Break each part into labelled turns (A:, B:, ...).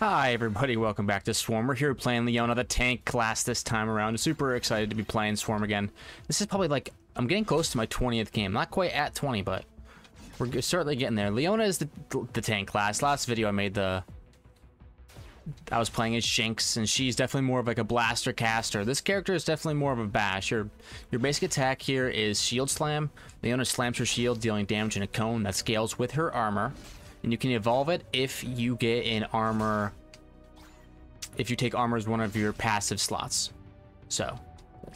A: Hi everybody, welcome back to Swarm. We're here playing Leona, the tank class this time around. Super excited to be playing Swarm again. This is probably like, I'm getting close to my 20th game. Not quite at 20, but we're certainly getting there. Leona is the, the tank class. Last video I made the... I was playing as Jinx, and she's definitely more of like a blaster caster. This character is definitely more of a bash. Your, your basic attack here is Shield Slam. Leona slams her shield, dealing damage in a cone that scales with her armor and you can evolve it if you get an armor if you take armor as one of your passive slots. So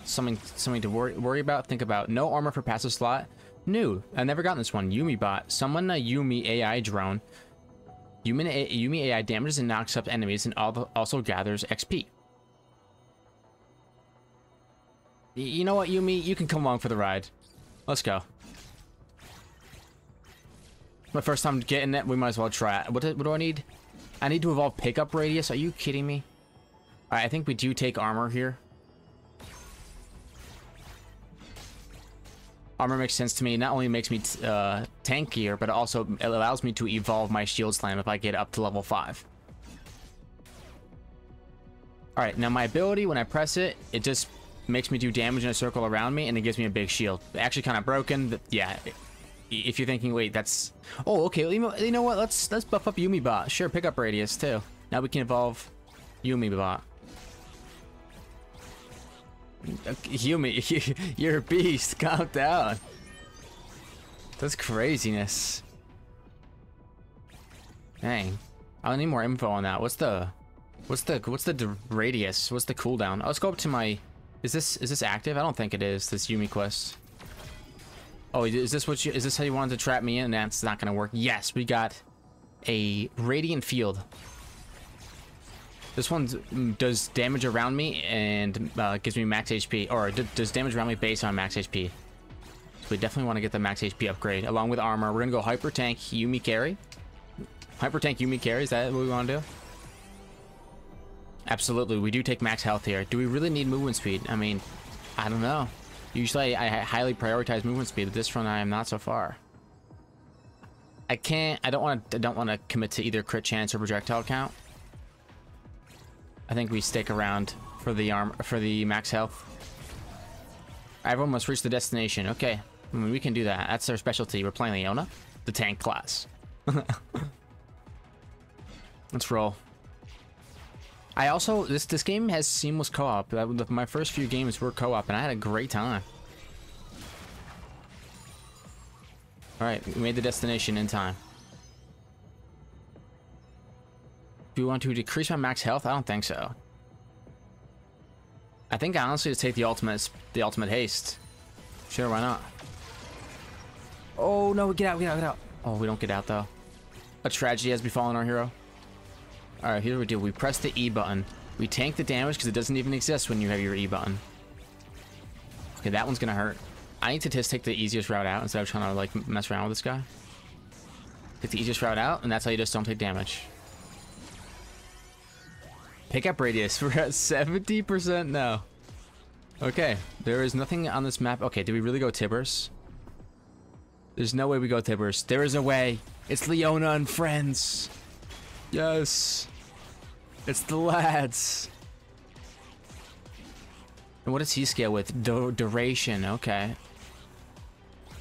A: something something to worry, worry about think about. No armor for passive slot. New. I've never gotten this one. Yuumi bot. Summon a Yuumi ai drone. Yuumi, Yuumi ai damages and knocks up enemies and also gathers xp you know what Yuumi? You can come along for the ride. Let's go my first time getting it. We might as well try it. What do, what do I need? I need to evolve pickup radius. Are you kidding me? I think we do take armor here. Armor makes sense to me. Not only makes me uh, tankier, but it also allows me to evolve my shield slam if I get up to level 5. Alright, now my ability, when I press it, it just makes me do damage in a circle around me, and it gives me a big shield. Actually kind of broken, but yeah, if you're thinking, wait, that's... Oh, okay, you know, what? Let's let's buff up Yuumi Bot. Sure, pick up Radius, too. Now we can evolve Yuumi Bot. Yuumi, you're a beast. Calm down. That's craziness. Dang. I don't need more info on that. What's the... What's the... What's the radius? What's the cooldown? Oh, let's go up to my... Is this... Is this active? I don't think it is, this Yuumi quest. Oh, is this what you, is this how you wanted to trap me in? That's not gonna work. Yes, we got a radiant field. This one does damage around me and uh, gives me max HP, or does damage around me based on max HP. So we definitely want to get the max HP upgrade along with armor. We're gonna go hyper tank Yuumi carry. Hyper tank Yuumi carry. Is that what we want to do? Absolutely, we do take max health here. Do we really need movement speed? I mean, I don't know. Usually I highly prioritize movement speed, but this run I am not so far. I can't, I don't want to, I don't want to commit to either crit chance or projectile count. I think we stick around for the arm, for the max health. Everyone must reach the destination. Okay, I mean, we can do that. That's our specialty. We're playing Leona, the tank class. Let's roll. I also this this game has seamless co-op. My first few games were co-op, and I had a great time. All right, we made the destination in time. Do we want to decrease my max health? I don't think so. I think I honestly just take the ultimate the ultimate haste. Sure, why not? Oh no, we get out, we get out, we get out. Oh, we don't get out though. A tragedy has befallen our hero. Alright, here's what we do. We press the E button. We tank the damage because it doesn't even exist when you have your E button. Okay, that one's gonna hurt. I need to just take the easiest route out instead of trying to like mess around with this guy. Take the easiest route out, and that's how you just don't take damage. Pickup radius. We're at 70% now. Okay, there is nothing on this map. Okay, do we really go Tibbers? There's no way we go Tibbers. There is a way. It's Leona and friends. Yes. It's the lads. And what does he scale with? Du duration, okay.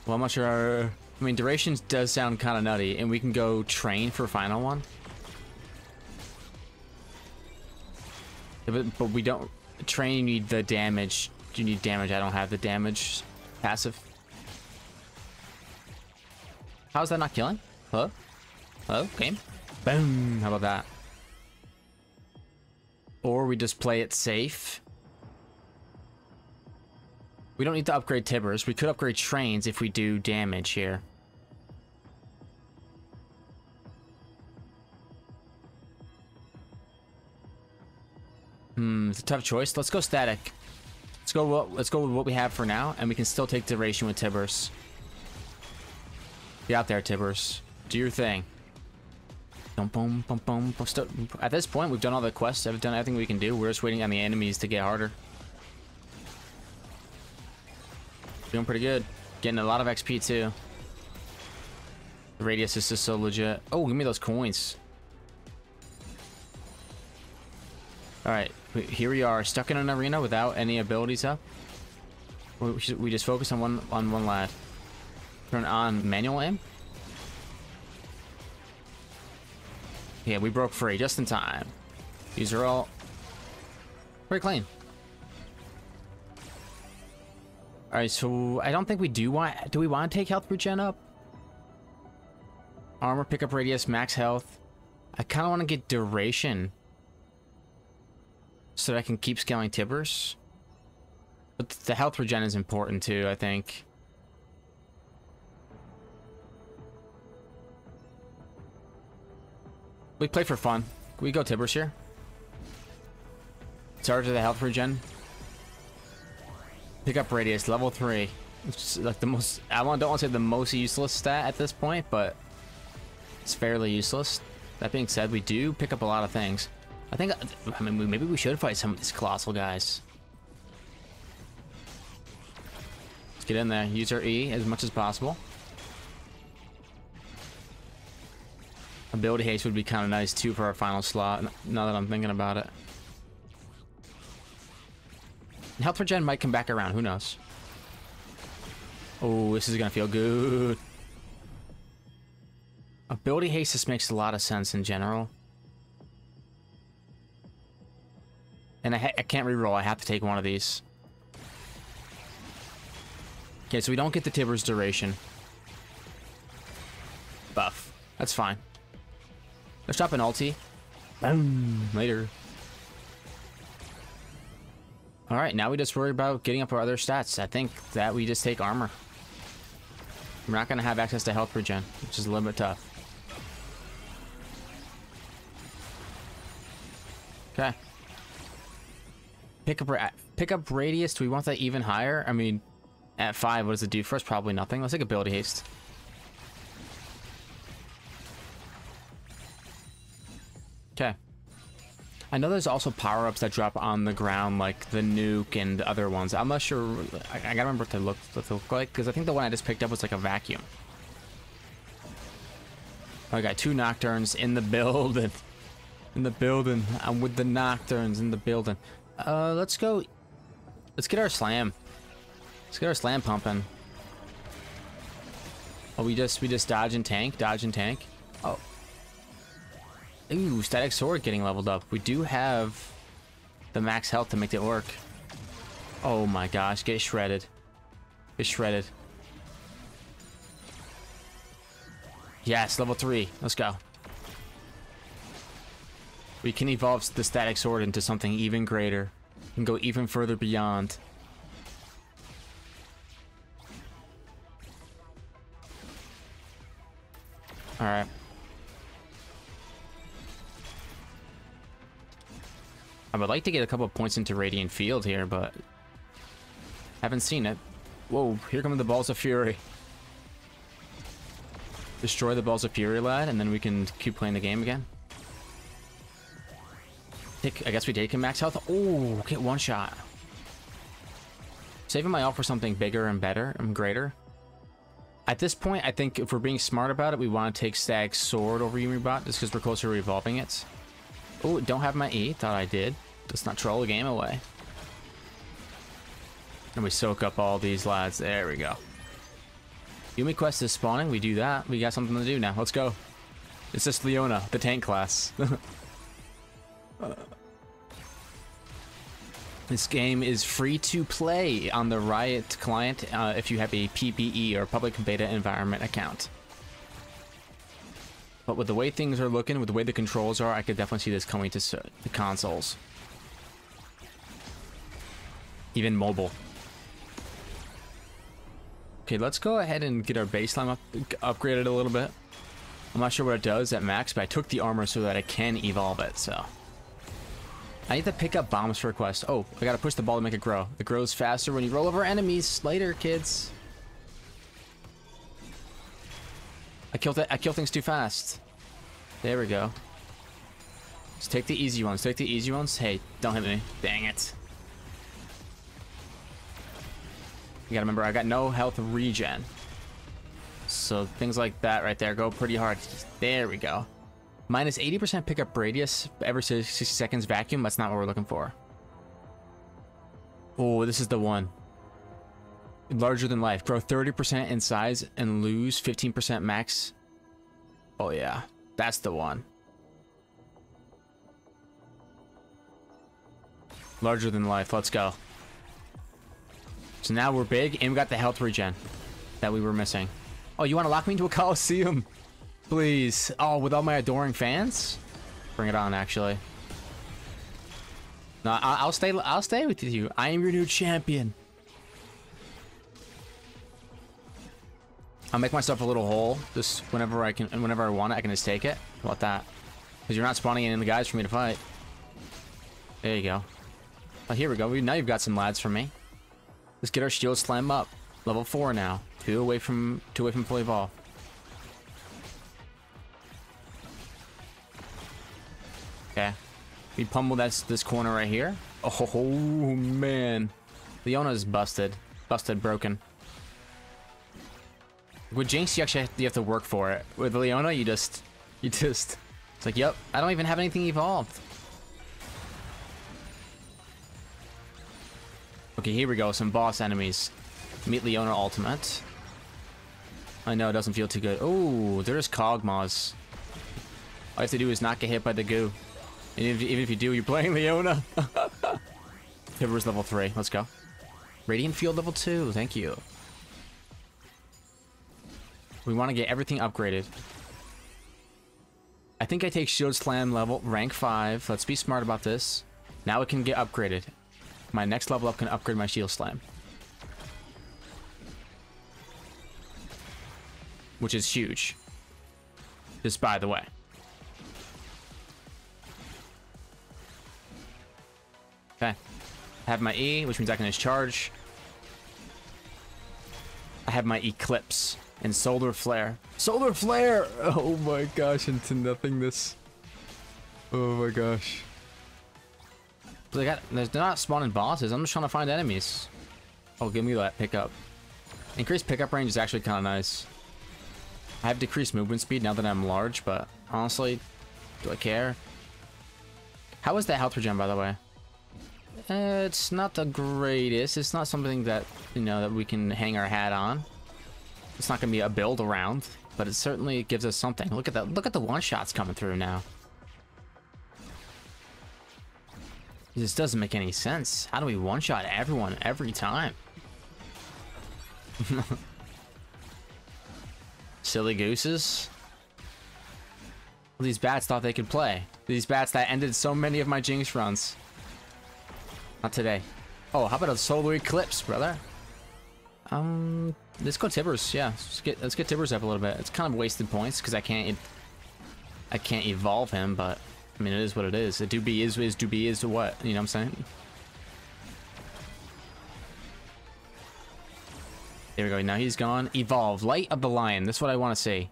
A: Well, I'm not sure. I mean, duration does sound kind of nutty, and we can go train for final one. But, but we don't... Train, you need the damage. You need damage? I don't have the damage passive. How is that not killing? Hello? Hello? Game? Boom! How about that? Or we just play it safe. We don't need to upgrade Tibbers. We could upgrade trains if we do damage here. Hmm, it's a tough choice. Let's go static. Let's go. Let's go with what we have for now, and we can still take duration with Tibbers. Be out there, Tibbers. Do your thing. At this point, we've done all the quests. I've done everything we can do. We're just waiting on the enemies to get harder. Doing pretty good. Getting a lot of XP too. The radius is just so legit. Oh, give me those coins. Alright, here we are, stuck in an arena without any abilities up. We, we just focus on one on one lad. Turn on manual aim. Yeah, we broke free just in time. These are all pretty clean. Alright, so I don't think we do want... Do we want to take health regen up? Armor, pickup radius, max health. I kind of want to get duration so that I can keep scaling Tibbers. But the health regen is important too, I think. We play for fun. Can we go Tibbers here? Charge of the health regen. Pick up radius, level 3. It's like the most, I don't want to say the most useless stat at this point, but it's fairly useless. That being said, we do pick up a lot of things. I think, I mean, maybe we should fight some of these colossal guys. Let's get in there. Use our E as much as possible. Ability haste would be kind of nice too for our final slot, now that I'm thinking about it. And health regen might come back around, who knows? Oh, this is gonna feel good. Ability haste just makes a lot of sense in general. And I, I can't reroll, I have to take one of these. Okay, so we don't get the Tibbers duration. Buff. That's fine. Let's drop an ulti. Boom. Later. Alright, now we just worry about getting up our other stats. I think that we just take armor. We're not going to have access to health regen, which is a little bit tough. Okay. Pick up, pick up radius. Do we want that even higher? I mean, at 5, what does it do for us? Probably nothing. Let's take ability haste. I know there's also power-ups that drop on the ground, like the nuke and other ones. I'm not sure. I, I gotta remember what they look, what they look like, because I think the one I just picked up was like a vacuum. I got two Nocturnes in the building. In the building. I'm with the Nocturnes in the building. Uh, let's go. Let's get our slam. Let's get our slam pumping. Oh, we just we just dodge and tank, dodge and tank. Oh. Ooh, Statikk Sword getting leveled up. We do have the max health to make it work. Oh my gosh, get shredded. Get shredded. Yes, level 3. Let's go. We can evolve the Statikk Sword into something even greater. And go even further beyond. Alright. I would like to get a couple points into Radiant Field here, but... Haven't seen it. Whoa, here come the Balls of Fury. Destroy the Balls of Fury, lad, and then we can keep playing the game again. Take, I guess we take him max health. Oh, get one shot. Saving my ult for something bigger and better and greater. At this point, I think if we're being smart about it, we want to take Statikk Sword over Yuumibot just because we're closer to evolving it. Oh, don't have my E. Thought I did. Let's not troll the game away. And we soak up all these lads. There we go. Yuumi quest is spawning. We do that. We got something to do now. Let's go. It's just Leona, the tank class. This game is free to play on the Riot client uh, if you have a PBE or public beta environment account. But with the way things are looking, with the way the controls are, I could definitely see this coming to the consoles. Even mobile. Okay, let's go ahead and get our baseline up upgraded a little bit. I'm not sure what it does at max, but I took the armor so that I can evolve it, so... I need to pick up bombs for a quest. Oh, I gotta push the ball to make it grow. It grows faster when you roll over enemies. Later, kids. I kill I kill things too fast. There we go. Let's take the easy ones. Take the easy ones. Hey, don't hit me. Dang it. You gotta remember, I got no health regen. So things like that right there go pretty hard. There we go. Minus 80% pickup radius every 60 seconds vacuum. That's not what we're looking for. Oh, this is the one. Larger than life. Grow 30% in size and lose 15% max. Oh, yeah. That's the one. Larger than life. Let's go. So now we're big and we got the health regen that we were missing. Oh, you want to lock me into a Coliseum? Please. Oh, with all my adoring fans? Bring it on, actually. No, I'll stay. I'll stay with you. I am your new champion. I'll make myself a little hole just whenever I can, and whenever I want it, I can just take it. How about that? Because you're not spawning any guys for me to fight. There you go. Oh, here we go. Now you've got some lads for me. Let's get our shield slam up. Level four now. Two away from two away from fully evolve. Okay. We pummel that's this corner right here. Oh, man. Leona's busted. Busted, broken. With Jinx, you actually have, you have to work for it. With Leona, you just... You just... It's like, yep, I don't even have anything evolved. Okay, here we go. Some boss enemies. Meet Leona Ultimate. I know, it doesn't feel too good. Oh, there's Kog'Maws. All you have to do is not get hit by the goo. And if, even if you do, you're playing Leona. Tibbers level 3. Let's go. Radiant Field level 2. Thank you. We want to get everything upgraded. I think I take Shield Slam level rank 5. Let's be smart about this. Now it can get upgraded. My next level up can upgrade my Shield Slam. Which is huge. Just by the way. Okay. I have my E, which means I can just charge. I have my Eclipse and Solar Flare. Solar Flare! Oh my gosh, into nothingness. Oh my gosh. They got, they're not spawning bosses. I'm just trying to find enemies. Oh, give me that pickup. Increased pickup range is actually kind of nice. I have decreased movement speed now that I'm large, but honestly, do I care? How is that health regen, by the way? Uh, it's not the greatest. It's not something that, you know, that we can hang our hat on. It's not going to be a build around, but it certainly gives us something. Look at that. Look at the one-shots coming through now. This doesn't make any sense. How do we one-shot everyone every time? Silly gooses. These bats thought they could play. These bats that ended so many of my Jinx runs. Not today. Oh, how about a solar eclipse, brother? Um, let's go Tibbers. Yeah, let's get let's get Tibbers up a little bit. It's kind of wasted points because I can't I can't evolve him, but I mean it is what it is. A doobie is is doobie is what you know what I'm saying. There we go. Now he's gone. Evolve. Light of the Lion. This is what I want to see.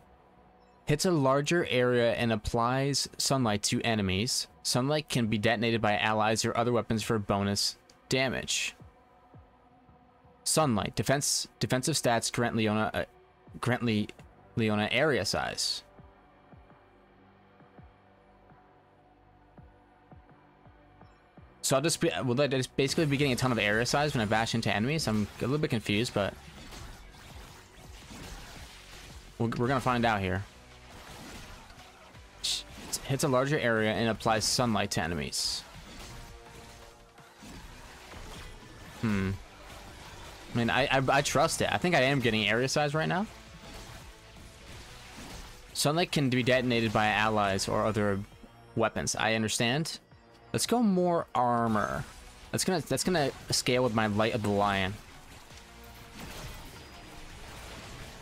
A: Hits a larger area and applies sunlight to enemies. Sunlight can be detonated by allies or other weapons for bonus damage. Sunlight. Defense defensive stats grant Leona uh, grant Le Leona area size. So I'll just be, will I just basically be getting a ton of area size when I bash into enemies? I'm a little bit confused, but we're, we're gonna find out here hits a larger area and applies sunlight to enemies. Hmm. I mean, I, I, I trust it. I think I am getting area size right now. Sunlight can be detonated by allies or other weapons. I understand. Let's go more armor. That's gonna that's gonna scale with my light of the lion.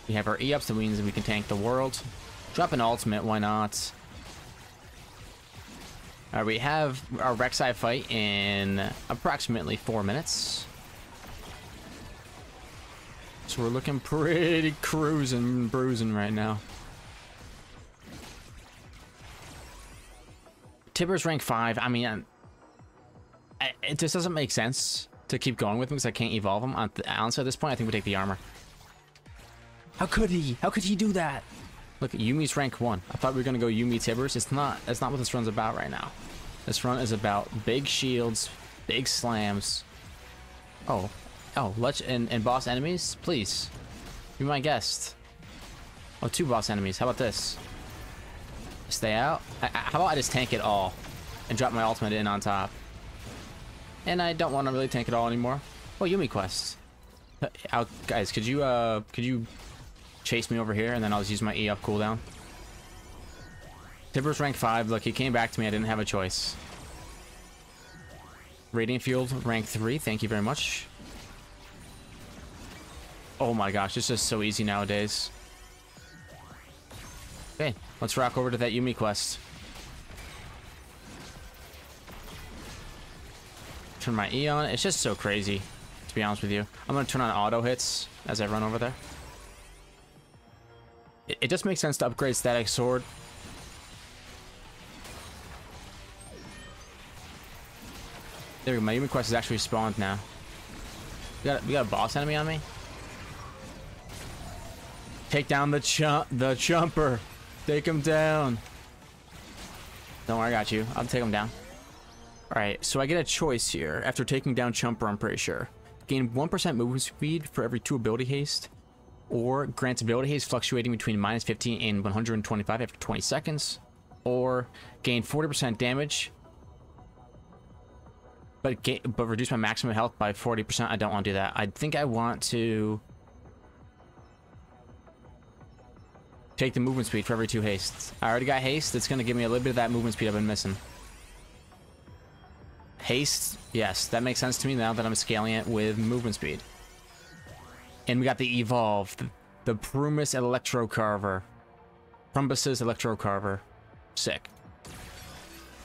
A: We have our E-ups, that means we can tank the world. Drop an ultimate, why not? Alright, we have our Rek'Sai fight in approximately four minutes. So we're looking pretty cruising, bruising right now. Tibbers rank 5. I mean, I, it just doesn't make sense to keep going with him because I can't evolve him. Honestly, at this point, I think we take the armor. How could he? How could he do that? Look, Yuumi's rank one. I thought we were gonna go Yuumi Tibbers. It's not. That's not what this run's about right now. This run is about big shields, big slams. Oh, oh, let's and and boss enemies, please. Be my guest. Oh, two boss enemies. How about this? Stay out. I, I, how about I just tank it all and drop my ultimate in on top? And I don't want to really tank it all anymore. Oh, Yuumi quest. Uh, guys, could you uh could you chase me over here and then I'll just use my E up cooldown? Tibbers rank 5. Look, he came back to me. I didn't have a choice. Radiant Field, rank 3. Thank you very much. Oh my gosh, it's just so easy nowadays. Okay, let's rock over to that Yuumi quest. Turn my E on. It's just so crazy, to be honest with you. I'm going to turn on auto hits as I run over there. It, it just makes sense to upgrade Statikk Sword. There we go. My Yuumi quest is actually spawned now. We got, we got a boss enemy on me? Take down the chump, the chumper. Take him down. Don't worry, I got you. I'll take him down. Alright, so I get a choice here. After taking down Chumper, I'm pretty sure. Gain 1% movement speed for every 2 ability haste. Or grants ability haste fluctuating between minus 15 and 125 after 20 seconds. Or gain 40% damage. But, gain, but reduce my maximum health by 40%. I don't want to do that. I think I want to... Take the movement speed for every two hastes. I already got haste. It's going to give me a little bit of that movement speed I've been missing. Haste, yes, that makes sense to me now that I'm scaling it with movement speed. And we got the Evolve, the, the Prumbis Electro Carver. Prumbis's Electro Carver. Sick.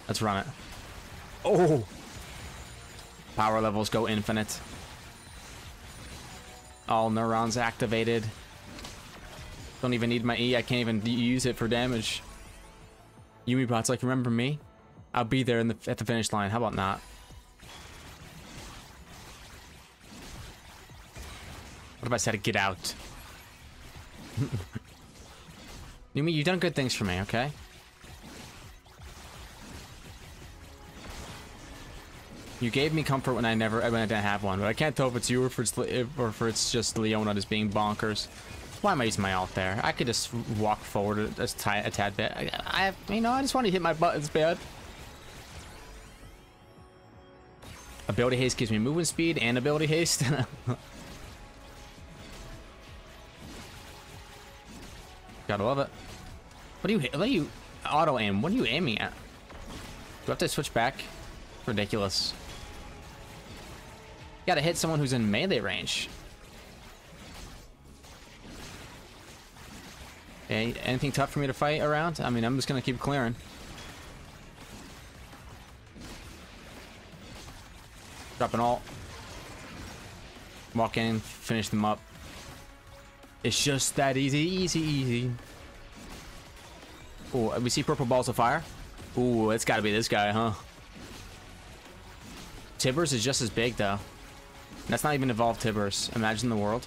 A: Let's run it. Oh! Power levels go infinite. All neurons activated. Don't even need my E. I can't even use it for damage. Yuumi bot's like, remember me? I'll be there in the, at the finish line. How about not? What if I said get out? Yuumi, you've done good things for me, okay? You gave me comfort when I never when I didn't have one, but I can't tell if it's you or if it's or if it's just Leona just being bonkers. Why am I using my alt there? I could just walk forward a, a, tad bit. I, I have, you know, I just want to hit my buttons bad. Ability haste gives me movement speed and ability haste. Gotta love it. What do you, what you, auto aim? What are you aiming at? Do I have to switch back? Ridiculous. Gotta hit someone who's in melee range. Okay, anything tough for me to fight around? I mean, I'm just gonna keep clearing. Drop an ult. Walk in, finish them up. It's just that easy, easy, easy. Oh, we see purple balls of fire. Ooh, it's gotta be this guy, huh? Tibbers is just as big, though. That's not even evolved Tibbers. Imagine the world.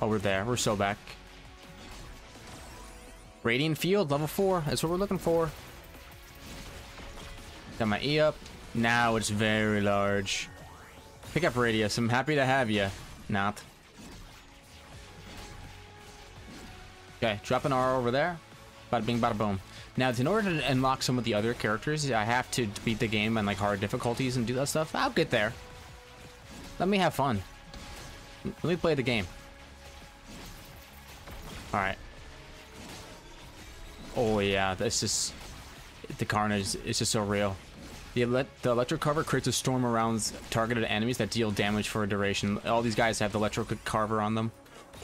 A: Oh, we're there. We're so back. Radiant Field, level 4. That's what we're looking for. Got my E up. Now it's very large. Pick up Radius. I'm happy to have you. Not. Okay, drop an R over there. Bada bing, bada boom. Now, in order to unlock some of the other characters, I have to beat the game on like hard difficulties and do that stuff. I'll get there. Let me have fun. Let me play the game. Alright. Oh yeah, this is... The carnage is just so real. The, ele the electric carver creates a storm around targeted enemies that deal damage for a duration. All these guys have the electric carver on them.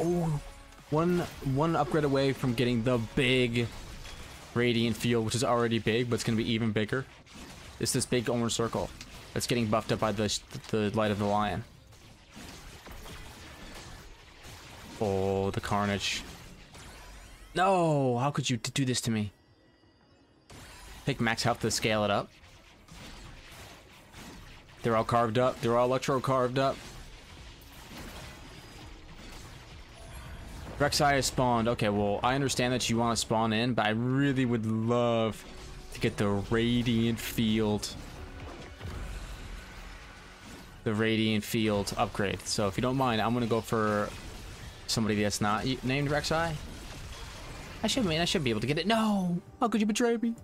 A: Oh, one, one upgrade away from getting the big radiant field, which is already big, but it's to be even bigger. It's this big orange circle that's getting buffed up by the, the light of the lion. Oh, the carnage. No, how could you do this to me? Take max health to scale it up. They're all carved up. They're all electro carved up. Rek'Sai has spawned. Okay, well, I understand that you want to spawn in, but I really would love to get the Radiant Field. The Radiant Field upgrade. So if you don't mind, I'm going to go for somebody that's not named Rek'Sai. I should, I mean, I should be able to get it. No! How could you betray me?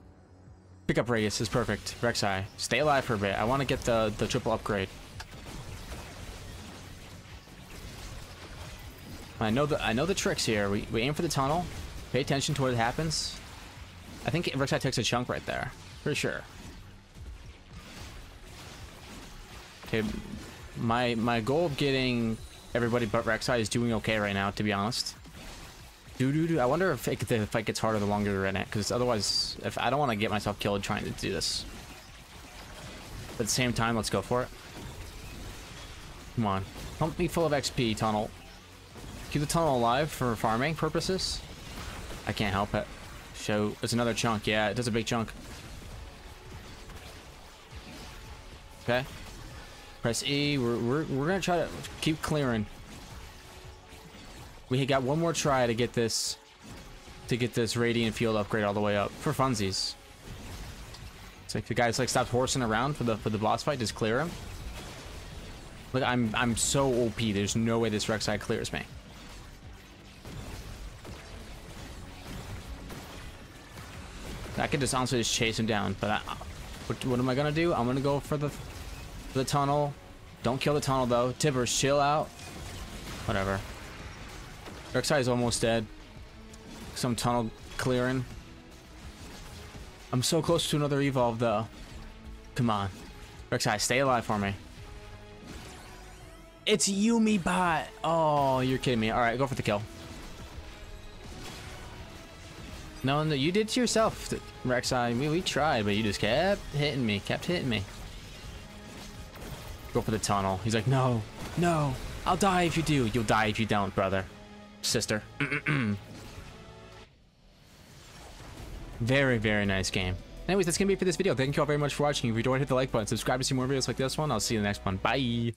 A: Pick up radius is perfect. Rek'Sai, stay alive for a bit. I want to get the, the triple upgrade. I know the I know the tricks here. We, we aim for the tunnel. Pay attention to what happens. I think Rek'Sai takes a chunk right there. For sure. Okay, my my goal of getting everybody but Rek'Sai is doing okay right now, to be honest. Do do do. I wonder if, it, the fight gets harder the longer you're in it, because otherwise, if I don't want to get myself killed trying to do this. But at the same time, let's go for it. Come on, pump me full of XP, tunnel. Keep the tunnel alive for farming purposes. I can't help it. Show it's another chunk. Yeah, it does a big chunk. Okay. Press E. We're, we're, we're gonna try to keep clearing. We got one more try to get this to get this radiant field upgrade all the way up for funsies. It's like the guys like stop horsing around for the for the boss fight. Just clear him. Look, I'm I'm so OP. There's no way this Rek'Sai clears me. I could just honestly just chase him down, but I, what, what am I gonna do? I'm gonna go for the for the tunnel. Don't kill the tunnel though. Tibbers, chill out. Whatever. Rek'Sai is almost dead. Some tunnel clearing. I'm so close to another evolve though. Come on. Rek'Sai, stay alive for me. It's Yuumi bot. Oh, you're kidding me. Alright, go for the kill. No, no, you did to yourself, Rek'Sai. We, we tried, but you just kept hitting me, kept hitting me. Go for the tunnel. He's like, no, no, I'll die if you do. You'll die if you don't, brother. Sister. very, very nice game. Anyways, that's going to be it for this video. Thank you all very much for watching. If you enjoyed, hit the like button. Subscribe to see more videos like this one. I'll see you in the next one. Bye.